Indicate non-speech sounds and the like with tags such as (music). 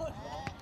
Oh, (laughs) no.